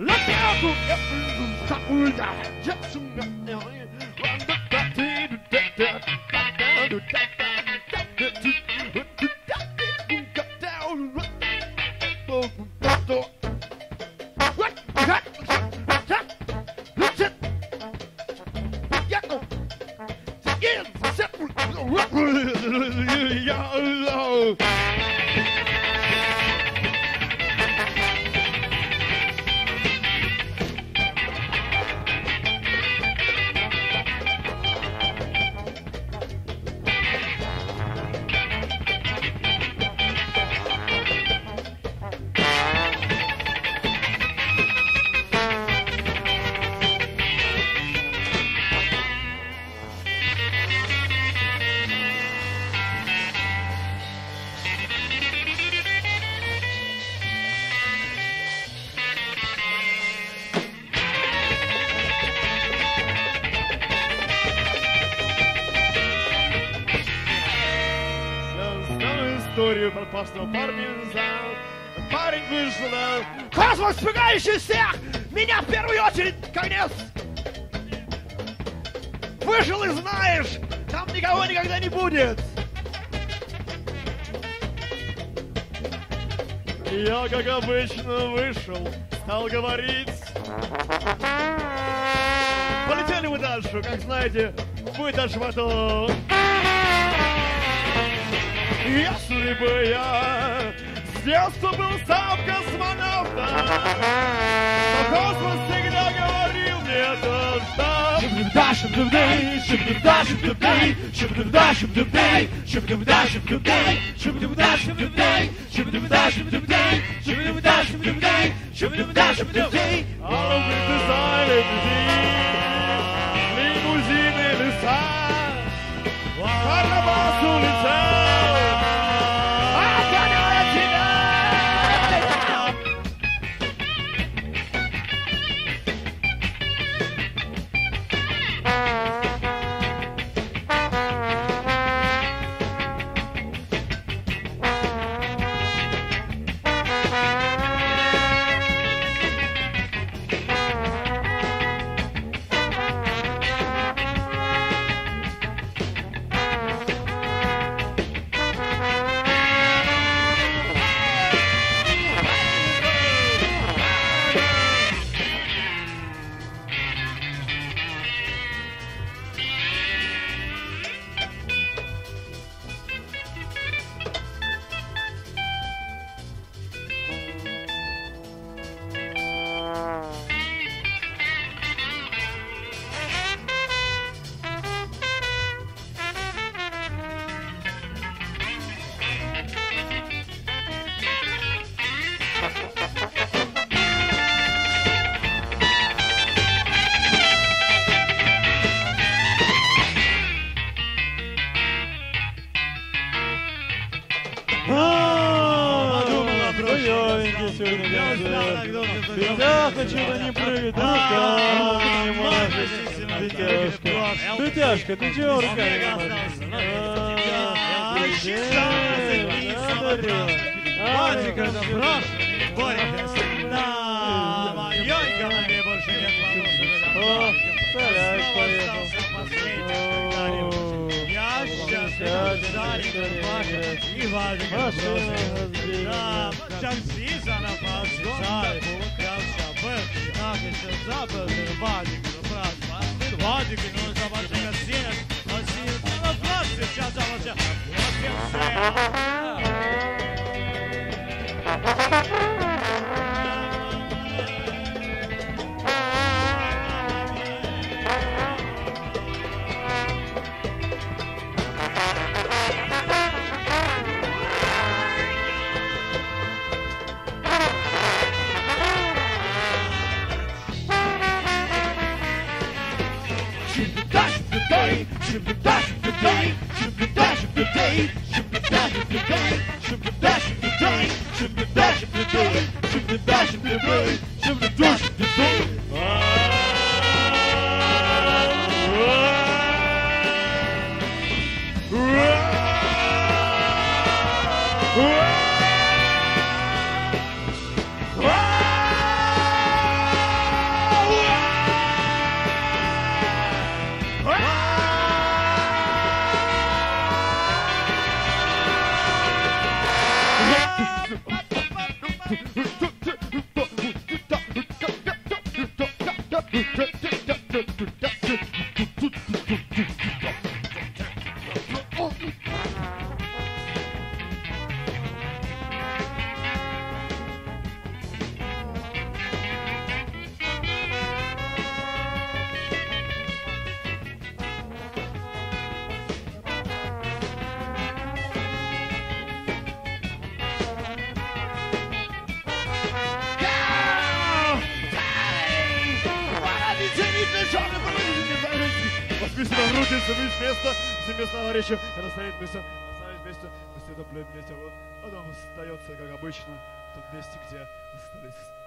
Yeah, историю пропавшего парня за... Парень вышел на... Космос, пугающий всех! Меня в первую очередь, конец! Вышел и знаешь, там никого никогда не будет! Я, как обычно, вышел, стал говорить. Полетели мы дальше, как знаете, будет дальше потом. Если бы я с детства был сам космонавтом, то космос всегда говорил мне это да. Шибдубда, шибдубдей, шибдубда, шибдубдей, шибдубда, шибдубдей, шибдубда, шибдубдей, шибдубда, шибдубдей, шибдубда, шибдубдей, шибдубда, шибдубдей, шибдубда, шибдубдей. А вы дизайнер, лимузины, Хуёвенький сегодня день. Петяха что-то не прыгает, руками не машет. Петяшка, Петяшка, ты чего руками? Батик, это прошлый, Боря, да, моей голове больше нет поехал. Я счастлив, Паша и Вадик. Да, Чамсиза sábado, é básico, é ah, básico, básico, não estava chegando assim, né? assim, estava fácil, já estava assim, eu quero ser. Ah. should be dash of the day, should be dash of the day, should be dash of the day, should be dash of the day, should be dash the day, should be dash the day. Secret на грудь, садись вместе, все вместе на горячем, когда стоит вместе, оставить вместе, вместе доплет вместе, вот, потом остается, как обычно, в том месте, где остались.